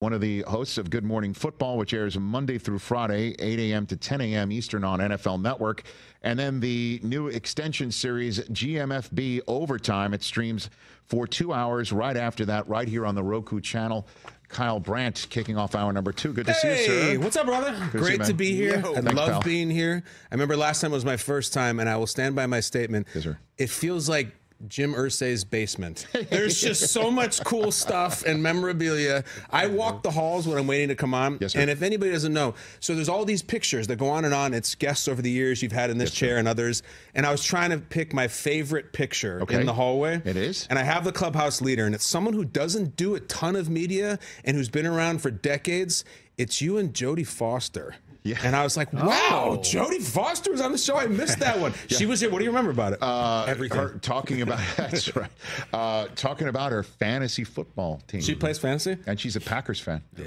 one of the hosts of Good Morning Football, which airs Monday through Friday, 8 a.m. to 10 a.m. Eastern on NFL Network. And then the new extension series, GMFB Overtime. It streams for two hours right after that, right here on the Roku channel. Kyle Brandt kicking off hour number two. Good to see you, sir. Hey, what's up, brother? Good Great to you, be here. Yo. I Thanks, love pal. being here. I remember last time was my first time, and I will stand by my statement. Yes, sir. It feels like Jim Irsay's basement. There's just so much cool stuff and memorabilia. I walk the halls when I'm waiting to come on. Yes, sir. and if anybody doesn't know, so there's all these pictures that go on and on. It's guests over the years you've had in this chair and others. And I was trying to pick my favorite picture Okay. in the hallway. It is? And I have the clubhouse leader, and it's someone who doesn't do a ton of media and who's been around for decades. It's you and Jodie Foster. Yeah. And I was like, wow, Jodie Foster was on the show. I missed that one. She was here. What do you remember about it? Uh, Everything. talking about that's right. Uh, talking about her fantasy football team. she plays fantasy? and she's a Packers fan. Yeah.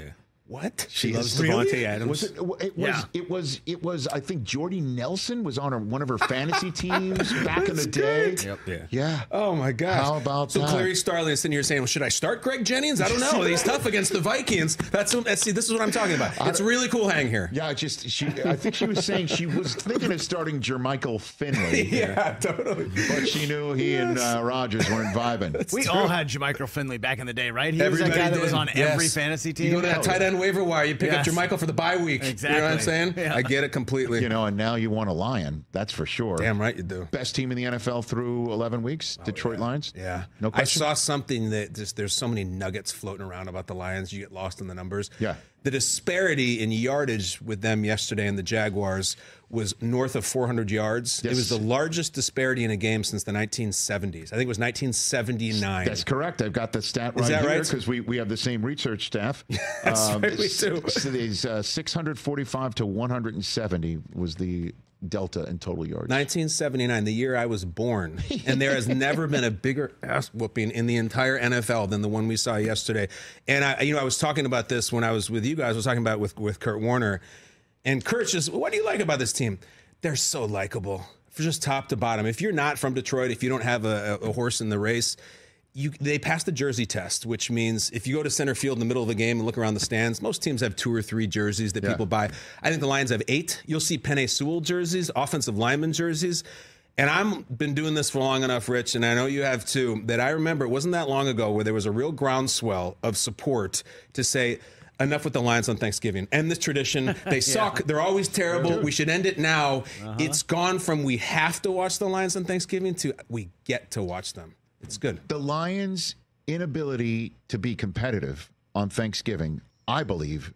What? She loves is- Davante Adams. Was it, it was Yeah. it was it was I think Jordy Nelson was on her, one of her fantasy teams back in the day. Yep. Yeah. Yeah. Oh my gosh! How about so that? Clarice Starling is sitting here saying, "Well, should I start Greg Jennings? I don't know. He's tough against the Vikings. That's, that's see. This is what I'm talking about. It's really cool hang here. Yeah, just she. I think she was saying she was thinking of starting Jermichael Finley, Yeah, totally. but she knew he and uh, Rodgers weren't vibing. We all had Jermichael Finley back in the day, right? He was Everybody that guy that was on Yes. every fantasy team. You go to that tight end waiver wire, you pick Yes. up your Michael for the bye week. You know what I'm saying? Yeah. I get it completely. You know, and now you want a lion. That's for sure. Damn right you do. Best team in the NFL through 11 weeks, oh, Detroit Lions. Oh, Yeah. No question. I saw something that just there's so many nuggets floating around about the Lions. You get lost in the numbers. Yeah. The disparity in yardage with them yesterday and the Jaguars was north of 400 yards. It was the largest disparity in a game since the 1970s. I think it was 1979. That's correct. I've got the stat right that here right? because we, we have the same research staff. That's right, we do. So these uh, 645 to 170 was the delta in total yards. 1979, the year I was born, and there has never been a bigger ass whooping in the entire NFL than the one we saw yesterday. And I, you know, I was talking about this when I was with you guys. I was talking about it with with Kurt Warner, and Kurt just, what do you like about this team? They're so likable, for just top to bottom. If you're not from Detroit, if you don't have a, a horse in the race. You, they pass the jersey test, which means if you go to center field in the middle of the game and look around the stands, most teams have two or three jerseys that Yeah. people buy. I think the Lions have eight. You'll see Penei Sewell jerseys, offensive lineman jerseys. And I've been doing this for long enough, Rich, and I know you have too, that I remember it wasn't that long ago where there was a real groundswell of support to say, enough with the Lions on Thanksgiving. End this tradition. They suck. They're always terrible. We should end it now. Uh-huh. It's gone from we have to watch the Lions on Thanksgiving to we get to watch them. It's good. The Lions' inability to be competitive on Thanksgiving, I believe,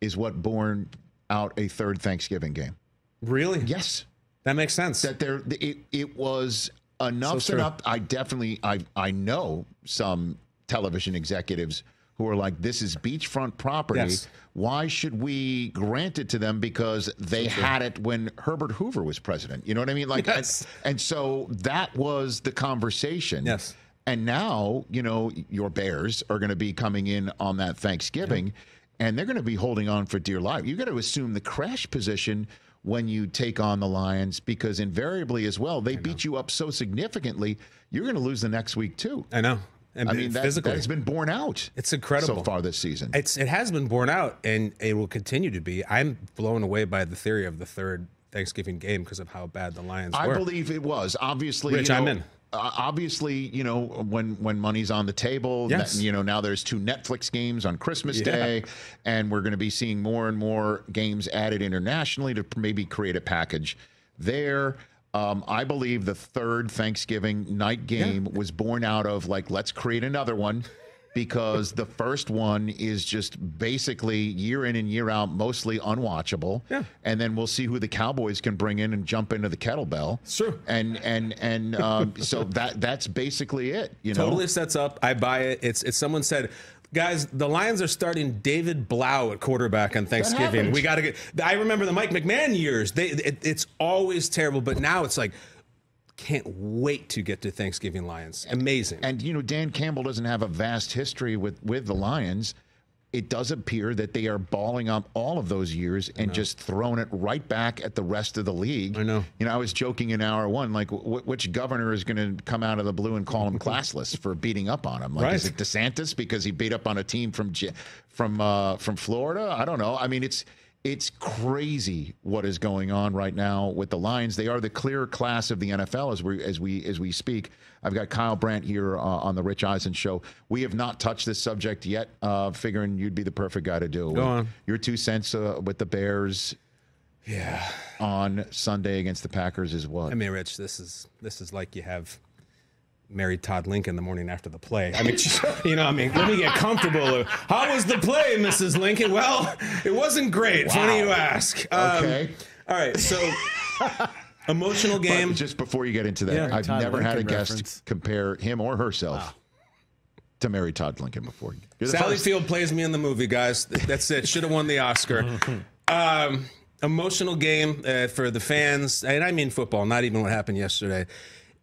is what born out a third Thanksgiving game. Really? Yes. That makes sense. that there it, it was enough's So enough i definitely i i know some television executives who are like this is beachfront property. Yes. why should we grant it to them because they had it when herbert hoover was president? You know what i mean? Like and- Yes. and, so that was the conversation. Yes. and now you know your bears are going to be coming in on that thanksgiving and they're going to be holding on for dear life. You got to assume the crash position when you take on the lions because invariably as well they beat you up so significantly you're going to lose the next week too. I know. And i mean that, physically, has been borne out It's incredible. so far this season It's it has been borne out, and it will continue to be. I'm blown away by the theory of the third Thanksgiving game because of how bad the Lions were. I were. believe it was obviously. Rich, you know, I'm in. uh, obviously, you know when when money's on the table, Yes. that- you know now there's two Netflix games on Christmas Yeah. Day, and we're going to be seeing more and more games added internationally to maybe create a package there. Um, I believe the third Thanksgiving night game was born out of like let's create another one. Because the first one is just basically year in and year out, mostly unwatchable. Yeah. And then we'll see who the Cowboys can bring in and jump into the kettlebell. True. And and and um, so that that's basically it. You know, totally sets up. I buy it. It's it's someone said. Guys, the Lions are starting David Blough at quarterback on Thanksgiving. We got to get. I remember the Mike McMahon years. They, it, it's always terrible, but now it's like, can't wait to get to Thanksgiving Lions. Amazing. And you know, Dan Campbell doesn't have a vast history with with the Lions, it does appear that they are balling up all of those years and just throwing it right back at the rest of the league. I know. You know, I was joking in hour one, like, w- which governor is going to come out of the blue and call him classless for beating up on him? Like, is it DeSantis because he beat up on a team from from uh, from Florida? I don't know. I mean, it's it's crazy what is going on right now with the Lions. They are the clear class of the NFL as we as we as we speak. I've got Kyle Brandt here uh, on the Rich Eisen show. We have not touched this subject yet. Uh, figuring you'd be the perfect guy to do. it. Go on. Your two cents uh, with the Bears Yeah. on Sunday against the Packers is what? I mean, Rich, this is this is like you have Mary Todd Lincoln the morning after the play. I mean, you know, I mean, let me get comfortable. How was the play, Mrs. Lincoln? Well, it wasn't great. Funny you ask. Um, Okay. All right. So, emotional But game. just before you get into that, Yeah. I've Todd never had a guest reference. compare him or herself to Mary Todd Lincoln before. You're the Sally first. Field plays me in the movie, guys. That's it. Should have won the Oscar. Um, emotional game uh, for the fans, and I mean football, not even what happened yesterday.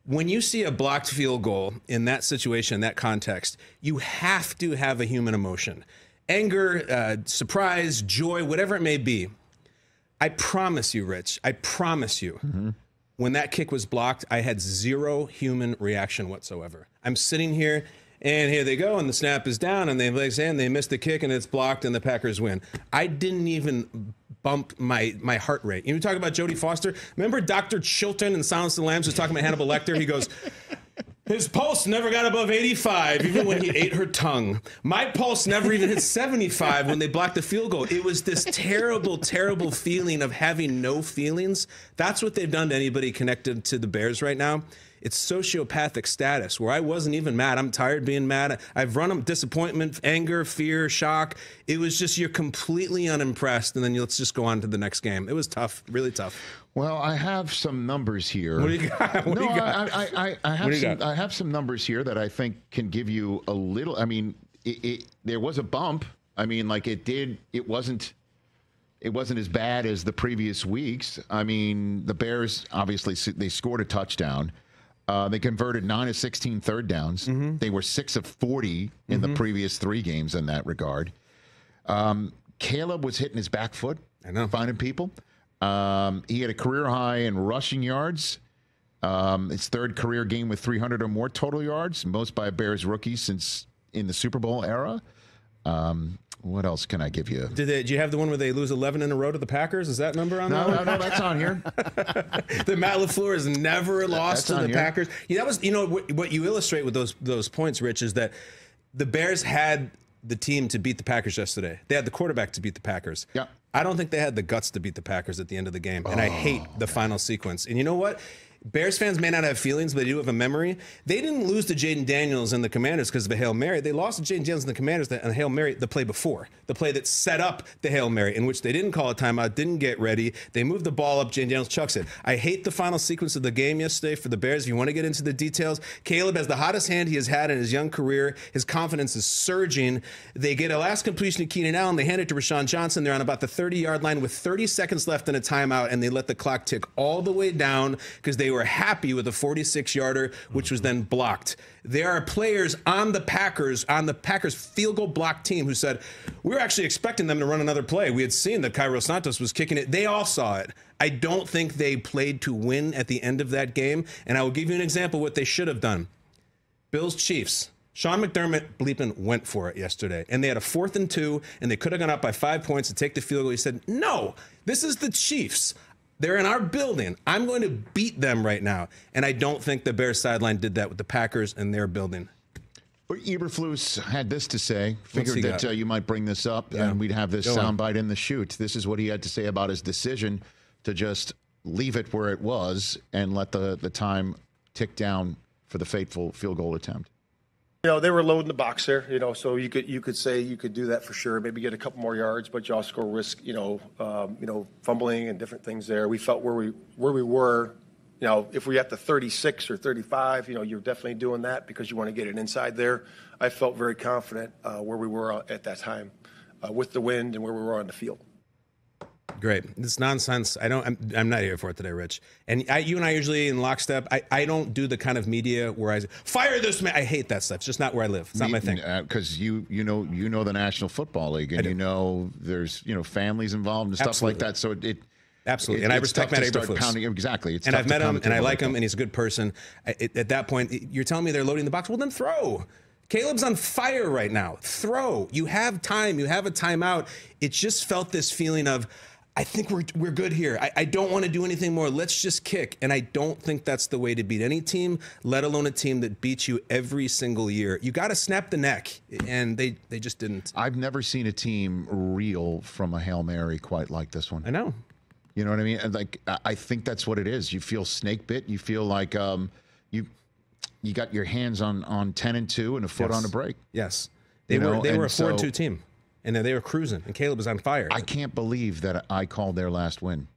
When you see a blocked field goal in that situation, that context, you have to have a human emotion anger, uh, surprise, joy, whatever it may be. I promise you, Rich, I promise you, when that kick was blocked, I had zero human reaction whatsoever. I'm sitting here, and here they go, and the snap is down, and they and they miss the kick, and it's blocked, and the Packers win. I didn't even bump my my heart rate. You talk about Jodie Foster. Remember Dr. Chilton in Silence of the Lambs was talking about Hannibal Lecter. He goes. His pulse never got above 85, even when he ate her tongue. My pulse never even hit 75 when they blocked the field goal. It was this terrible, terrible feeling of having no feelings. That's what they've done to anybody connected to the Bears right now. It's sociopathic status where I wasn't even mad. I'm tired being mad. I've run them disappointment, anger, fear, shock. It was just you're completely unimpressed, and then you, let's just go on to the next game. It was tough, really tough. Well, I have some numbers here. What do you got? What no, you got? I, I, I, I have some. I have some numbers here that I think can give you a little. I mean, it, it, there was a bump. I mean, like it did. It wasn't. It wasn't as bad as the previous weeks. I mean, the Bears obviously they scored a touchdown. Uh, they converted nine of 16 third downs. Mm-hmm. They were six of 40 in the previous three games in that regard. Um, Caleb was hitting his back foot. I know. Finding people. Um, he had a career high in rushing yards. Um, his third career game with 300 or more total yards, most by a Bears rookie since in the Super Bowl era. Um, what else can I give you? Did, they, did you have the one where they lose 11 in a row to the Packers? Is that number on No, that? no, no, that's on here. the Matt Lafleur has never lost that's to the here. Packers. Yeah, that was you know what, what you illustrate with those those points, Rich, is that the Bears had the team to beat the Packers yesterday. They had the quarterback to beat the Packers. Yeah. I don't think they had the guts to beat the Packers at the end of the game, and I hate the final sequence. And you know what? Bears fans may not have feelings, but they do have a memory. They didn't lose to Jayden Daniels and the Commanders because of a Hail Mary. They lost to Jayden Daniels and the Commanders and Hail Mary the play before, the play that set up the Hail Mary, in which they didn't call a timeout, didn't get ready. They moved the ball up. Jayden Daniels chucks it. I hate the final sequence of the game yesterday for the Bears. If you want to get into the details, Caleb has the hottest hand he has had in his young career. His confidence is surging. They get a last completion to Keenan Allen. They hand it to Roschon Johnson. They're on about the 30 yard line with 30 seconds left in a timeout, and they let the clock tick all the way down because they were happy with a 46 yarder, which was then blocked. There are players on the Packers, on the Packers field goal block team, who said, We were actually expecting them to run another play. We had seen that Cairo Santos was kicking it. They all saw it. I don't think they played to win at the end of that game. And I will give you an example of what they should have done. Bills Chiefs. Sean McDermott bleeping went for it yesterday. And they had a fourth and two, and they could have gone up by five points to take the field goal. He said, No, this is the Chiefs. They're in our building. I'm going to beat them right now. And I don't think the Bears sideline did that with the Packers in their building. Eberflus had this to say. Figured that uh, you might bring this up, Yeah. and we'd have this soundbite in the shoot. This is what he had to say about his decision to just leave it where it was and let the, the time tick down for the fateful field goal attempt. You know, they were loading the box there, you know, so you could you could say you could do that for sure, maybe get a couple more yards, but you also risk, you know, um, you know, fumbling and different things there. We felt where we where we were, you know, if we at the 36 or 35, you know, you're definitely doing that because you want to get it inside there. I felt very confident uh, where we were at that time uh, with the wind and where we were on the field. Great. This nonsense. I don't. I'm, I'm not here for it today, Rich. And I, you and I usually in lockstep. I, I don't do the kind of media where I fire this man. I hate that stuff. It's just not where I live. It's not my thing. Uh, because you you know you know the National Football League and you know there's you know families involved and stuff Absolutely. like that. So it, it Absolutely. it- and I it's respect Matt Eberflus. pounding- Exactly. It's and I've met him, and I like him, and he's a good person. I, it- at that point, you're telling me they're loading the box. Well, then throw. Caleb's on fire right now. Throw. You have time. You have a timeout. It just felt this feeling of, I think we're we're good here. I, I don't want to do anything more. Let's just kick. And I don't think that's the way to beat any team, let alone a team that beats you every single year. You got to snap the neck, and they they just didn't. I've never seen a team reel from a hail mary quite like this one. I know. You know what I mean? And like I- think that's what it is. You feel snake bit. You feel like um, you you got your hands on on ten and two and a foot Yes. on a break. Yes, they You were know, they were a four and so- two team, and they were cruising, and Caleb was on fire. I can't believe that I called their last win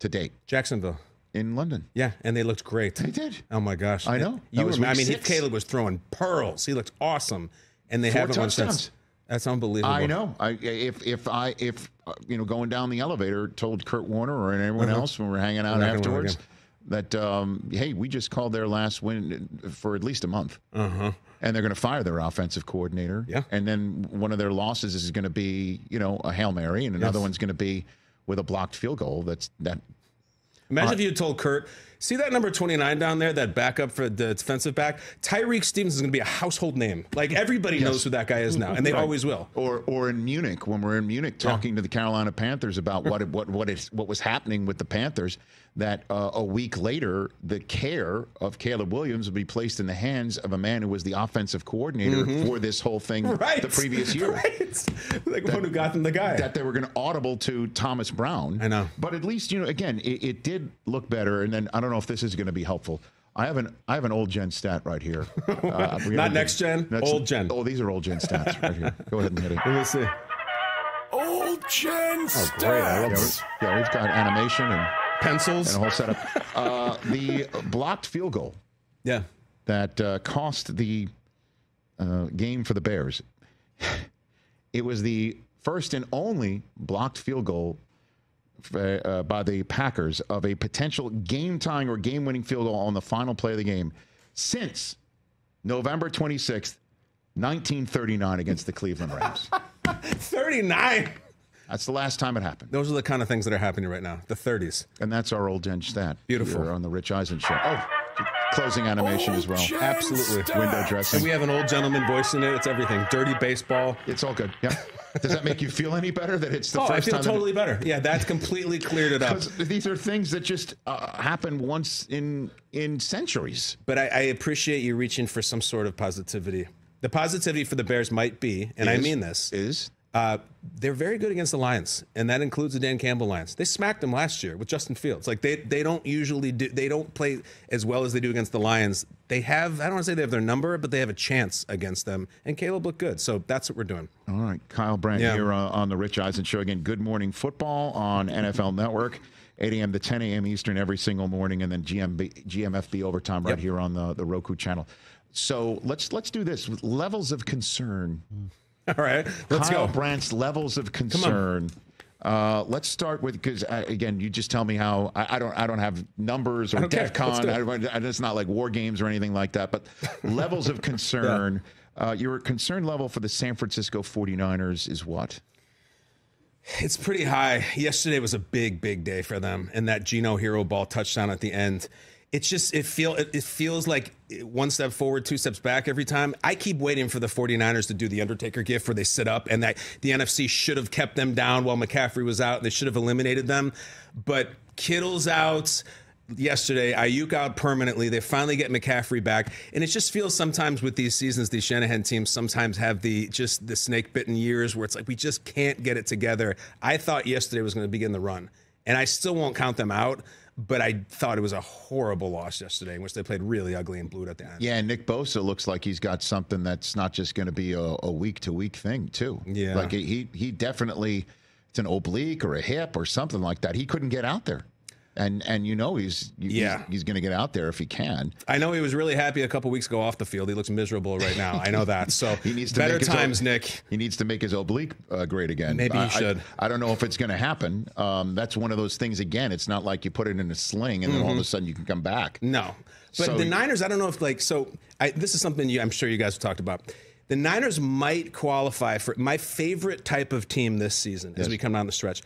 to date Jacksonville. in London. Yeah, and they looked great. They did. Oh my gosh! I know. You That were, I mean, he. Caleb was throwing pearls. He looked awesome, and they Four haven't won since. touchdowns. That's unbelievable. I know. I if if I if uh, you know going down the elevator told Kurt Warner or anyone else when we we're hanging out We're not gonna win afterwards that um, hey we just called their last win for at least a month. Uh-huh. And they're going to fire their offensive coordinator. Yeah. And then one of their losses is going to be you know a hail mary, and another Yes. one's going to be with a blocked field goal. That's that. Imagine if you had told Kurt, see that number 29 down there, that backup for the defensive back? Tyreek Stevens is going to be a household name. Like everybody knows who that guy is now, and they always will. Or, or in Munich, when we're in Munich talking to the Carolina Panthers about what it, what what is what was happening with the Panthers, that uh, a week later the care of Caleb Williams would be placed in the hands of a man who was the offensive coordinator for this whole thing Mm-hmm. Right. the previous year. Right. Like one who got them the guy. That they were going to audible to Thomas Brown. I know. but at least you know. Again, it, it did look better. And then I don't know if this is going to be helpful. I have an I have an old gen stat right here. Uh, Not next gen, old gen. Oh, these are old gen stats right here. Go ahead and hit it. Let me see. Old Gen Oh, great. Yeah, we- yeah, we've got animation and, Pencils. and a whole setup. Uh, the blocked field goal Yeah. that uh, cost the uh, game for the Bears. It was the first and only blocked field goal uh, by the Packers of a potential game tying or game winning field goal on the final play of the game since November 26th, 1939, against the Cleveland Rams. 39. That's the last time it happened. Those are the kind of things that are happening right now. The 30s. And that's our old gen stat. Beautiful. here on the Rich Eisen show. Oh, closing animation as well. Absolutely. Window dressing. And dressing. we have an old gentleman voicing it. It's everything. Dirty baseball. It's all good. Yeah. Does that make you feel any better that it's the Oh, I feel time? that- totally better. Yeah, that's completely cleared it up. These are things that just uh, happen once in in centuries. But I, I appreciate you reaching for some sort of positivity. The positivity for the Bears might be, and I mean this, is uh, they're very good against the Lions, and that includes the Dan Campbell Lions. They smacked them last year with Justin Fields. Like they they don't usually do they don't play as well as they do against the Lions. They have I don't want to say they have their number, but they have a chance against them. And Caleb looked good, so that's what we're doing. all right. Kyle Brandt Yeah. here uh, on the Rich Eisen show again. Good morning football on NFL Network. 8 a.m. to 10 a.m. Eastern every single morning, and then GMB, GMFB overtime right Yep. here on the, the Roku channel. So let's let's do this with levels of concern. All right, let's Kyle go. Brandt's levels of concern. Uh, let's start with because again, you just tell me how I, I don't I don't have numbers or don't. DEF CON. I, I- it's not like war games or anything like that. But levels of concern. uh, your concern level for the San Francisco 49ers is what? It's pretty high. Yesterday was a big, big day for them, and that Geno Hero ball touchdown at the end. It's just it feel it, it feels like one step forward, two steps back every time. I keep waiting for the 49ers to do the Undertaker gift where they sit up and that the NFC should have kept them down while McCaffrey was out. They should have eliminated them. But Kittle's out yesterday, Aiyuk out permanently. They finally get McCaffrey back. And it just feels sometimes with these seasons, these Shanahan teams sometimes have the just the snake bitten years where it's like we just can't get it together. I thought yesterday was going to begin the run. And I still won't count them out, but I thought it was a horrible loss yesterday in which they played really ugly and blew it at the end. Yeah, Nick Bosa looks like he's got something that's not just going to be a, a week to week thing too. Yeah. like he he definitely it's an oblique or a hip or something like that. He couldn't get out there. And and you know he's he's, Yeah. he's going to get out there if he can. I know he was really happy a couple weeks ago off the field. He looks miserable right now. I know that. So He needs to better times, ob- Nick. He needs to make his oblique uh, great again. Maybe he I- I- should. I, don't know if it's going to happen. Um, that's one of those things. Again, it's not like you put it in a sling and then all of a sudden you can come back. No, but So- the Niners. I don't know if like so. I, this is something you, I'm sure you guys have talked about. The Niners might qualify for my favorite type of team this season as we come down the stretch.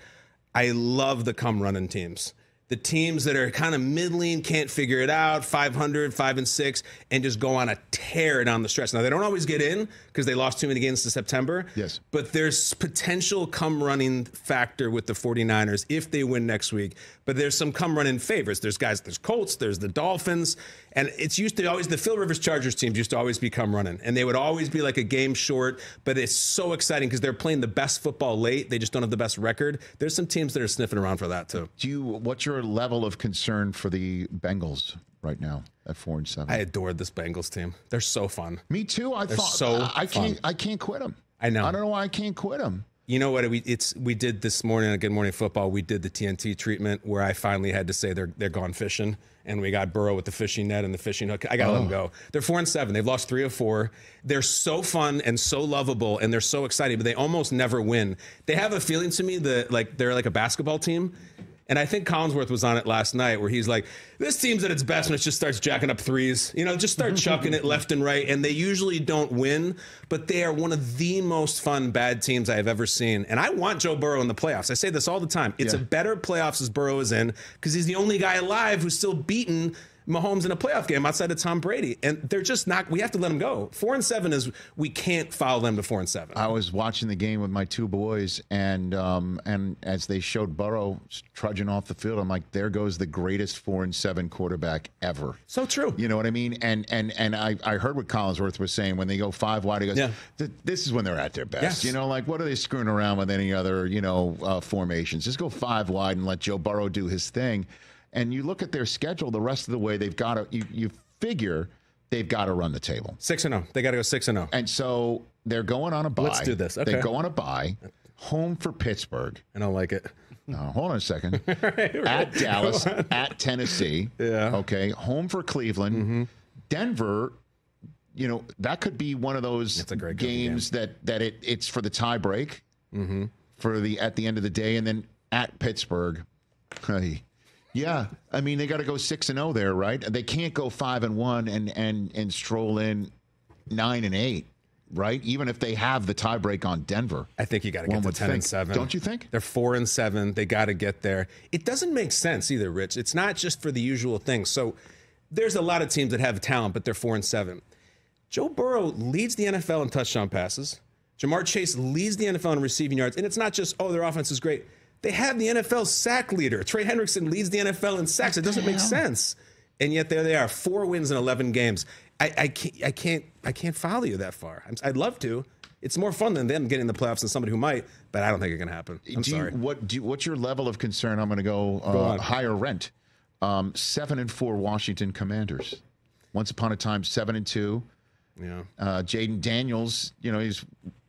I love the come running teams. The teams that are kind of middling, can't figure it out, 500, 5 and 6, and just go on a tear down the stretch. Now, they don't always get in because they lost too many games to September. Yes. But there's potential come running factor with the 49ers if they win next week. But there's some come running favorites. There's guys, there's Colts, there's the Dolphins. And it's used to always, the Phil Rivers Chargers teams used to always be come running. And they would always be like a game short. But it's so exciting because they're playing the best football late. They just don't have the best record. There's some teams that are sniffing around for that too. Do you? What's your level of concern for the Bengals right now at four and seven? I adored this Bengals team. They're so fun. Me too. I thought so I can't. fun. I can't quit them. I know. I don't know why I can't quit them. You know what? We it's we did this morning on Good Morning Football. We did the TNT treatment where I finally had to say they're they're gone fishing, and we got Burrow with the fishing net and the fishing hook. I gotta let them oh. go. They're four and seven. They've lost three of four. They're so fun and so lovable, and they're so exciting, but they almost never win. They have a feeling to me that like they're like a basketball team. And I think Collinsworth was on it last night where he's like, this team's at its best when it just starts jacking up threes. You know, just start chucking it left and right. And they usually don't win, but they are one of the most fun bad teams I have ever seen. And I want Joe Burrow in the playoffs. I say this all the time. It's Yeah. a better playoffs as Burrow is in because he's the only guy alive who's still beaten Mahomes in a playoff game outside of Tom Brady. And they're just not, we have to let them go. Four and seven is, we can't follow them to four and seven. I was watching the game with my two boys, and um, and as they showed Burrow trudging off the field, I'm like, there goes the greatest four and seven quarterback ever. so true. You know what I mean? And and and I, I heard what Collinsworth was saying when they go five wide. He goes, Yeah. "This is when they're at their best." Yes. You know, like what are they screwing around with any other you know uh, formations? Just go five wide and let Joe Burrow do his thing. And you look at their schedule the rest of the way. They've got to. You, you figure they've got to run the table. Six and oh. They got to go six and oh. And so they're going on a buy. Let's do this. Okay. They go on a bye, home for Pittsburgh. And I don't like it. Now, hold on a second. At Dallas, at Tennessee. Yeah. Mm-hmm. Okay. Home for Cleveland. Denver. You know that could be one of those great game. games that that it it's for the tie break Mm-hmm. for the at the end of the day, and then at Pittsburgh. Hey. Yeah, I mean they got to go six and zero there, right? They can't go five and one and and and stroll in nine and eight, right? Even if they have the tiebreak on Denver. I think you got to get to would 10 and 7. Don't you think? They're 4 and 7. They got to get there. It doesn't make sense either, Rich. It's not just for the usual things. So there's a lot of teams that have talent, but they're 4 and 7. Joe Burrow leads the NFL in touchdown passes. Jamar Chase leads the NFL in receiving yards. And it's not just, oh, their offense is great. They have the NFL sack leader. Trey Hendrickson leads the NFL in sacks. It doesn't make sense. And yet there they are, four wins in 11 games. I, I, can't, I, can't, I can't follow you that far. I'm, I'd love to. It's more fun than them getting in the playoffs than somebody who might, but I don't think it can happen. I'm do sorry. You, what do you, what's your level of concern? I'm going to go, uh, on. higher rent. Um, seven and four Washington Commanders. Once upon a time, seven and two. yeah, Uh, Jayden Daniels, you know, he's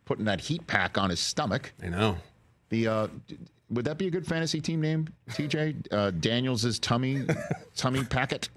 putting that heat pack on his stomach. I know. The uh, d- would that be a good fantasy team name, TJ? Uh, Daniels' tummy tummy packet.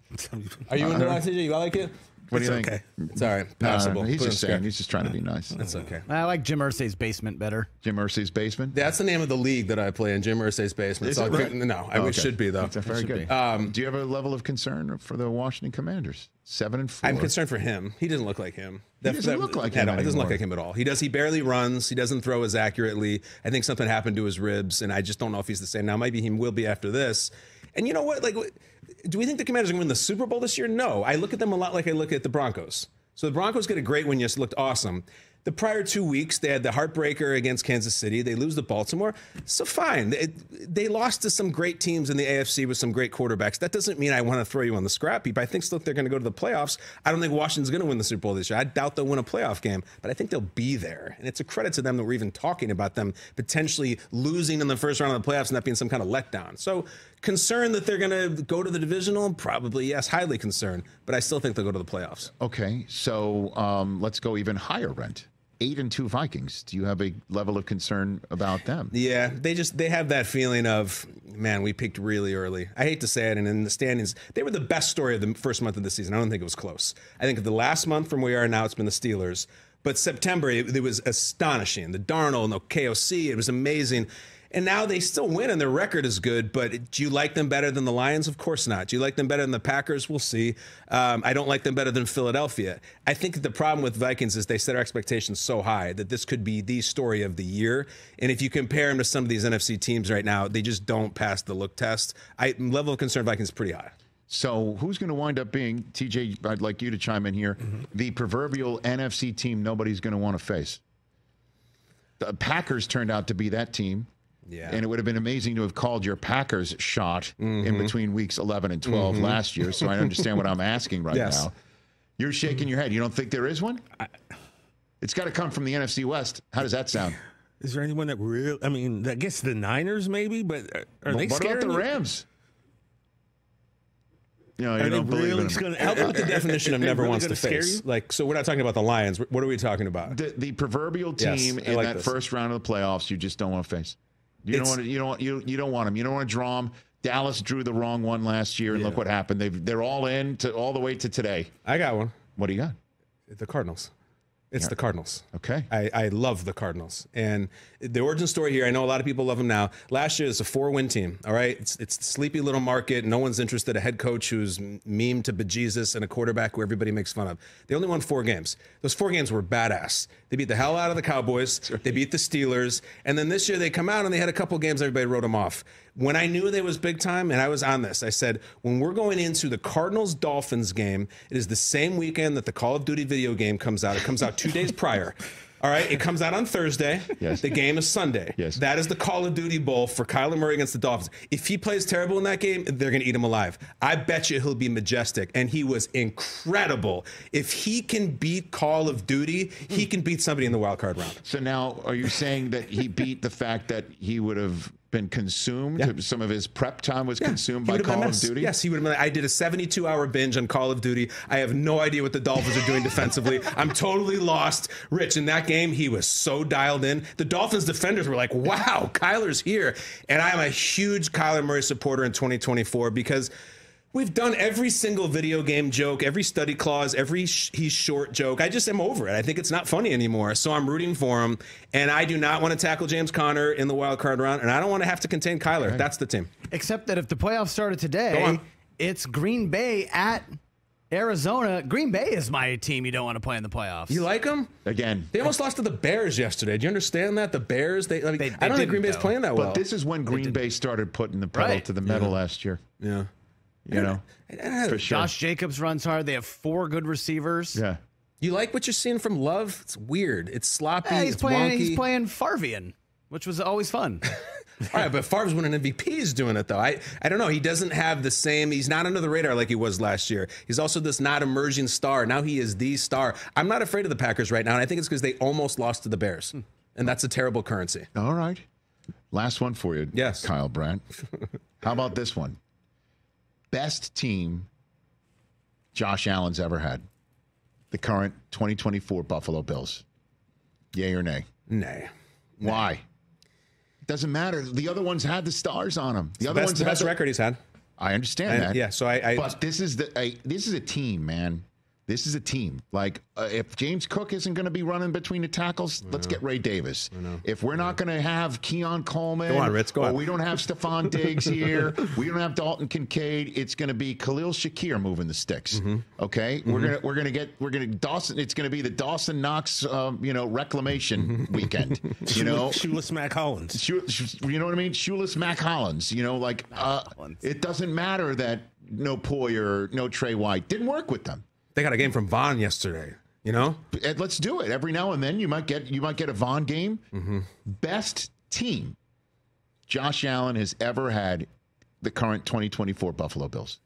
Are you into that, CJ? You like it? What do you It's think? okay. It's all right. No, no, no, he's Put just in saying. script. He's just trying to be nice. That's okay. I like Jim Irsay's basement better. Jim Irsay's basement. That's the name of the league that I play in, Jim Irsay's basement. Is So it right? No, I Oh, wish it should be though. That's very should good. Um, do you have a level of concern for the Washington Commanders? Seven and 4 I'm concerned for him. He doesn't look like him. That- doesn't that- look like him no, It doesn't look like him at all. He does. He barely runs. He doesn't throw as accurately. I think something happened to his ribs, and I just don't know if he's the same now. Maybe he will be after this. And you know what? Like, do we think the Commanders are going to win the Super Bowl this year? No. I look at them a lot like I look at the Broncos. So the Broncos get a great win. Just looked awesome. The prior two weeks, they had the heartbreaker against Kansas City. They lose to Baltimore. So fine. They, they lost to some great teams in the AFC with some great quarterbacks. That doesn't mean I want to throw you on the scrap heap. I think still they're going to go to the playoffs. I don't think Washington's going to win the Super Bowl this year. I doubt they'll win a playoff game, but I think they'll be there. And it's a credit to them that we're even talking about them potentially losing in the first round of the playoffs and that being some kind of letdown. So concerned that they're going to go to the divisional? Probably yes, highly concerned. But I still think they'll go to the playoffs. Okay, so um, let's go even higher rent. Eight and two Vikings. Do you have a level of concern about them? Yeah, they just they have that feeling of man, we picked really early. I hate to say it, and in the standings, they were the best story of the first month of the season. I don't think it was close. I think the last month from where we are now, it's been the Steelers. But September, it, it was astonishing. The Darnold, the KOC, it was amazing. And now they still win and their record is good, but do you like them better than the Lions? Of course not. Do you like them better than the Packers? We'll see. Um, I don't like them better than Philadelphia. I think the problem with Vikings is they set our expectations so high that this could be the story of the year. And if you compare them to some of these NFC teams right now, they just don't pass the look test. I level of concern Vikings is pretty high. So who's going to wind up being TJ? I'd like you to chime in here. Mm-hmm. The proverbial NFC team nobody's going to want to face. The Packers turned out to be that team. Yeah. And it would have been amazing to have called your Packers shot mm-hmm. in between weeks 11 and 12 mm-hmm. last year. So I understand what I'm asking right yes. now. You're shaking your head. You don't think there is one? I, it's got to come from the NFC West. How does that sound? Is there anyone that really? I mean, I guess the Niners maybe, but are well, they? What about the Rams? You know, you don't believe really in Help with the definition of never really wants to face. Like, so we're not talking about the Lions. What are we talking about? The, the proverbial team yes, in like that this. first round of the playoffs you just don't want to face. You don't want to, you don't you you don't want them. You don't want to draw them. Dallas drew the wrong one last year, and yeah. look what happened. They they're all in to all the way to today. I got one. What do you got? The Cardinals. It's yeah. the Cardinals. Okay. I, I love the Cardinals. And the origin story here, I know a lot of people love them now. Last year, it's a four win team. All right. It's, it's sleepy little market. No one's interested. A head coach who's meme to bejesus and a quarterback who everybody makes fun of. They only won four games. Those four games were badass. They beat the hell out of the Cowboys. They beat the Steelers. And then this year, they come out and they had a couple games, everybody wrote them off. When I knew they was big time, and I was on this, I said, when we're going into the Cardinals Dolphins game, it is the same weekend that the Call of Duty video game comes out. It comes out two days prior. All right, it comes out on Thursday. Yes. The game is Sunday. Yes. That is the Call of Duty Bowl for Kyler Murray against the Dolphins. If he plays terrible in that game, they're going to eat him alive. I bet you he'll be majestic, and he was incredible. If he can beat Call of Duty, he hmm. can beat somebody in the wild card round. So now, are you saying that he beat the fact that he would have been consumed. Yeah. Some of his prep time was yeah. consumed by Call of Duty. Yes, he would have been. Like, I did a 72 hour binge on Call of Duty. I have no idea what the Dolphins are doing defensively. I'm totally lost. Rich, in that game, he was so dialed in. The Dolphins defenders were like, wow, Kyler's here. And I'm a huge Kyler Murray supporter in 2024 because We've done every single video game joke, every study clause, every sh- he's short joke. I just am over it. I think it's not funny anymore. So I'm rooting for him. And I do not want to tackle James Conner in the wild card round. And I don't want to have to contain Kyler. Right. That's the team. Except that if the playoffs started today, it's Green Bay at Arizona. Green Bay is my team you don't want to play in the playoffs. You like them? Again. They almost lost to the Bears yesterday. Do you understand that? The Bears, they, like, they, they I don't think Green Bay's though. playing that well. But this is when Green Bay started putting the pedal right. to the metal yeah. last year. Yeah. You know, for sure. Josh Jacobs runs hard. They have four good receivers. Yeah. You like what you're seeing from Love? It's weird. It's sloppy. Yeah, he's it's playing. Wonky. He's playing Farvian, which was always fun. All right, but Favre's winning MVPs doing it though. I I don't know. He doesn't have the same. He's not under the radar like he was last year. He's also this not emerging star. Now he is the star. I'm not afraid of the Packers right now, and I think it's because they almost lost to the Bears, hmm. and that's a terrible currency. All right, last one for you. Yes, Kyle Brandt. How about this one? Best team Josh Allen's ever had. The current 2024 Buffalo Bills. Yay or nay? Nay. Why? It doesn't matter. The other ones had the stars on them. The other best, ones the best the, record he's had. I understand and, that. Yeah. So I, I. But this is the. I, this is a team, man. This is a team. Like, uh, if James Cook isn't going to be running between the tackles, let's get Ray Davis. If we're not going to have Keon Coleman, go on, Ritz, go or on. we don't have Stefon Diggs here, we don't have Dalton Kincaid, it's going to be Khalil Shakir moving the sticks. Mm-hmm. Okay, mm-hmm. we're gonna we're gonna get we're gonna Dawson. It's going to be the Dawson Knox, um, you know, reclamation weekend. You know, shoeless Mack Hollins. Shoe, you know what I mean? Shoeless Mack Hollins. You know, like uh, it doesn't matter that no Poyer, no Trey White didn't work with them. They got a game from Von yesterday. You know, let's do it. Every now and then, you might get you might get a Von game. Mm-hmm. Best team Josh Allen has ever had. The current 2024 Buffalo Bills.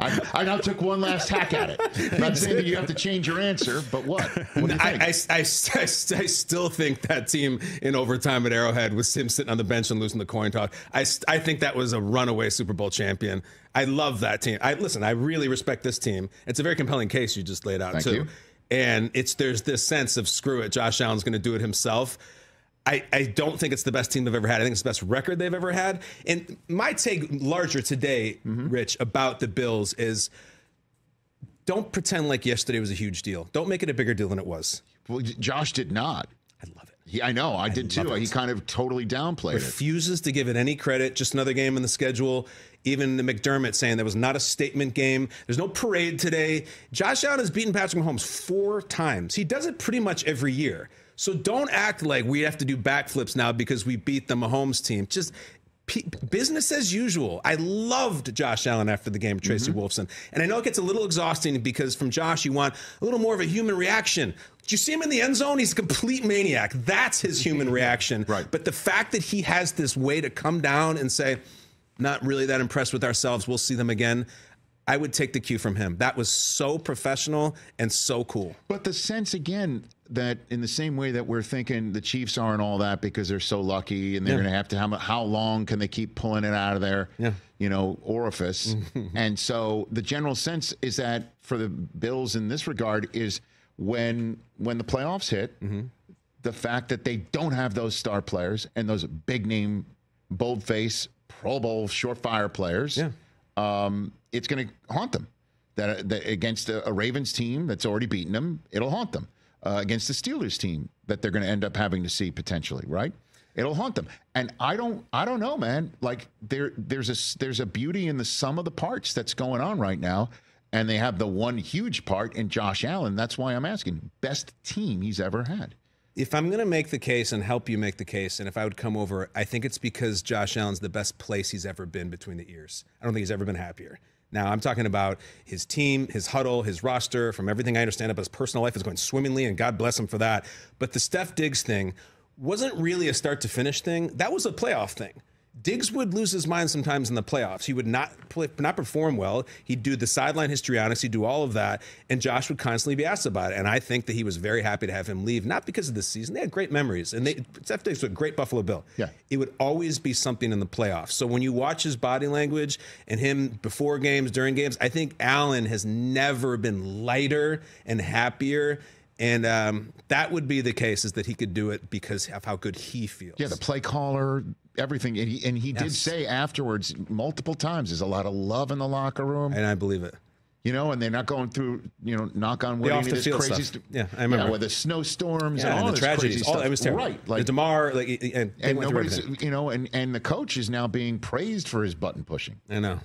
I, I, now took one last hack at it. Not saying that you have to change your answer, but what? what I, I, I, I, still think that team in overtime at Arrowhead with him sitting on the bench and losing the coin toss. I, I think that was a runaway Super Bowl champion. I love that team. I listen. I really respect this team. It's a very compelling case you just laid out Thank too. You. And it's there's this sense of screw it. Josh Allen's going to do it himself. I, I don't think it's the best team they've ever had. I think it's the best record they've ever had. And my take larger today, mm-hmm. Rich, about the Bills is don't pretend like yesterday was a huge deal. Don't make it a bigger deal than it was. Well, Josh did not. I love it. He, I know, I, did too. it. He kind of totally downplayed it. refuses to give it any credit. Just another game in the schedule. Even the McDermott saying there was not a statement game. There's no parade today. Josh Allen has beaten Patrick Mahomes four times. He does it pretty much every year. So don't act like we have to do backflips now because we beat the Mahomes team. Just p- business as usual. I loved Josh Allen after the game, Tracy mm-hmm. Wolfson. And I know it gets a little exhausting because from Josh, you want a little more of a human reaction. Did you see him in the end zone? He's a complete maniac. That's his human reaction. Right. But the fact that he has this way to come down and say, not really that impressed with ourselves, we'll see them again. I would take the cue from him. That was so professional and so cool. But the sense again that in the same way that we're thinking the Chiefs aren't all that because they're so lucky and they're Yeah. going to have to how, how long can they keep pulling it out of their Yeah. you know orifice and so the general sense is that for the Bills in this regard is when when the playoffs hit Mm-hmm. the fact that they don't have those star players and those big name bold face Pro Bowl surefire players Yeah. um, it's going to haunt them. That, that against a, a Ravens team that's already beaten them, it'll haunt them. Uh, against the Steelers team that they're going to end up having to see potentially, right? It'll haunt them. And I don't, I don't know, man. Like there, there's a there's a beauty in the sum of the parts that's going on right now, and they have the one huge part in Josh Allen. That's why I'm asking, best team he's ever had. If I'm going to make the case and help you make the case, and if I would come over, I think it's because Josh Allen's the best place he's ever been between the ears. I don't think he's ever been happier. Now, I'm talking about his team, his huddle, his roster. From everything I understand about his personal life is going swimmingly, and God bless him for that. But the Steph Diggs thing wasn't really a start to finish thing. That was a playoff thing. Diggs would lose his mind sometimes in the playoffs. He would not play, not perform well. He'd do the sideline histrionics. He'd do all of that, and Josh would constantly be asked about it. And I think that he was very happy to have him leave, not because of this season. They had great memories, and they Steph Diggs was a great Buffalo Bill. Yeah. it would always be something in the playoffs. So when you watch his body language and him before games, during games, I think Allen has never been lighter and happier. And um, that would be the case is that he could do it because of how good he feels. Yeah, the play caller, everything, and he, and he did say afterwards multiple times, "There's a lot of love in the locker room." and I believe it. You know, and they're not going through, you know, knock on wood, any off of the this field crazy stuff. st- Yeah, I remember. with the snowstorms Yeah, and all and the this tragedies. crazy All, stuff. it was terrible. Right, like the Damar, like, and, and nobody's, you know, and and the coach is now being praised for his button pushing. I know.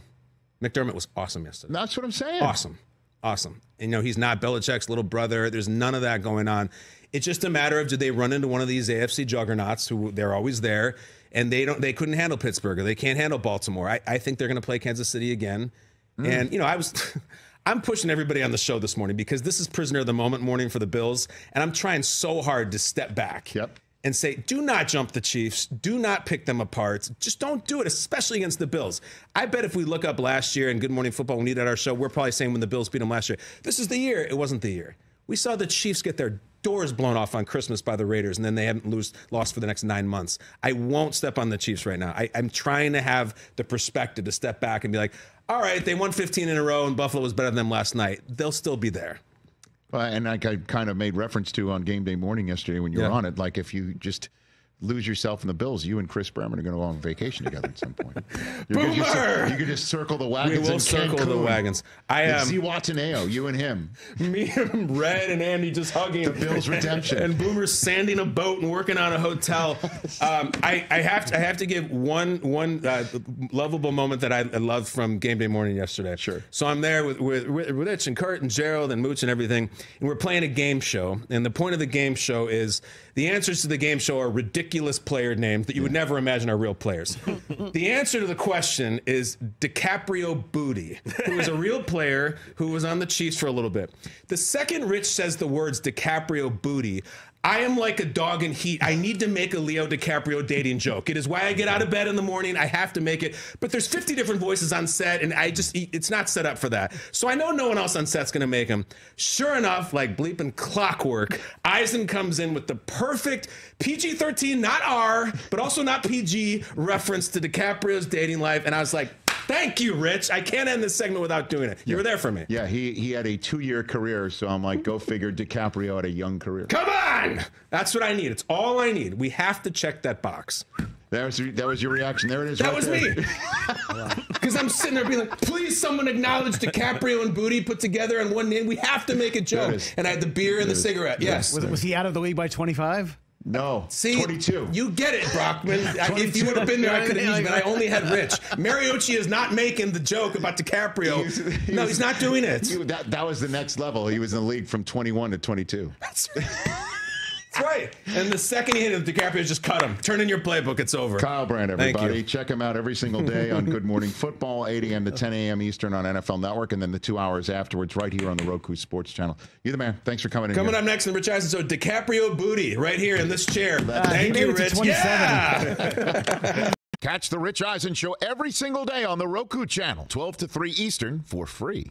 McDermott was awesome yesterday. That's what I'm saying. Awesome. Awesome. And, you know, he's not Belichick's little brother. There's none of that going on. It's just a matter of do they run into one of these AFC juggernauts who they're always there and they don't they couldn't handle Pittsburgh or they can't handle Baltimore. I, I think they're gonna play Kansas City again. Mm. And you know, I was I'm pushing everybody on the show this morning because this is prisoner of the moment morning for the Bills, and I'm trying so hard to step back Yep. and say, do not jump the Chiefs. Do not pick them apart. Just don't do it, especially against the Bills. I bet if we look up last year and Good Morning Football, when we did our show, we're probably saying when the Bills beat them last year, this is the year. It wasn't the year. We saw the Chiefs get their doors blown off on Christmas by the Raiders, and then they haven't lose, lost for the next nine months. I won't step on the Chiefs right now. I, I'm trying to have the perspective to step back and be like, all right, they won 15 in a row, and Buffalo was better than them last night. They'll still be there. Uh, and like I kind of made reference to on game day morning yesterday when you were Yeah. on it, like if you just lose yourself in the Bills, you and Chris Berman are going to go on vacation together at some point. You could just, Boomer! you could just circle the wagons. We will circle the wagons. I And am. see Wataneo, you and him. me and Red and Andy just hugging. The Bills' redemption. And Boomer sanding a boat and working on a hotel. Um, I, I have to I have to give one one uh, lovable moment that I loved from game day morning yesterday. Sure. So I'm there with with, with Rich and Kurt and Gerald and Mooch and everything, and we're playing a game show. And the point of the game show is the answers to the game show are ridiculous player names that you would never imagine are real players. the answer to the question is DiCaprio Booty, who is a real player who was on the Chiefs for a little bit. The second Rich says the words DiCaprio Booty, I am like a dog in heat. I need to make a Leo DiCaprio dating joke. It is why I get out of bed in the morning. I have to make it. But there's 50 different voices on set, and I just, it's not set up for that. So I know no one else on set's going to make him. Sure enough, like bleeping clockwork, Eisen comes in with the perfect PG 13, not R, but also not PG reference to DiCaprio's dating life. And I was like, Thank you, Rich. I can't end this segment without doing it. You were there for me. Yeah, he he had a two-year career, so I'm like, go figure. DiCaprio had a young career. Come on! That's what I need. It's all I need. We have to check that box. That was that was your reaction. There it is. That right was there. me. Because I'm sitting there being like, please, someone acknowledge DiCaprio and Booty put together in one name. We have to make a joke. it is. And I had the beer and the There cigarette. Yes. Was, was he out of the league by 25? No, See, 22. You get it, Brockman. I- if you would have been there, I could have used it. But I only had Rich. Mariucci is not making the joke about DiCaprio. He was- he no, was- he's not doing it. He- that that was the next level. He was in the league from 21 to 22. That's right. And the second he hit him, DiCaprio just cut him. Turn in your playbook. It's over. Kyle Brandt, everybody. Check him out every single day on Good Morning Football, 8 a.m. to 10 a.m. Eastern on NFL Network, and then the two hours afterwards right here on the Roku Sports Channel. You're the man. Thanks for coming in. Coming here. up next in Rich Eisen, so DiCaprio booty right here in this chair. he Thank you, Rich. Yeah. Catch the Rich Eisen Show every single day on the Roku channel, 12 to 3 Eastern for free.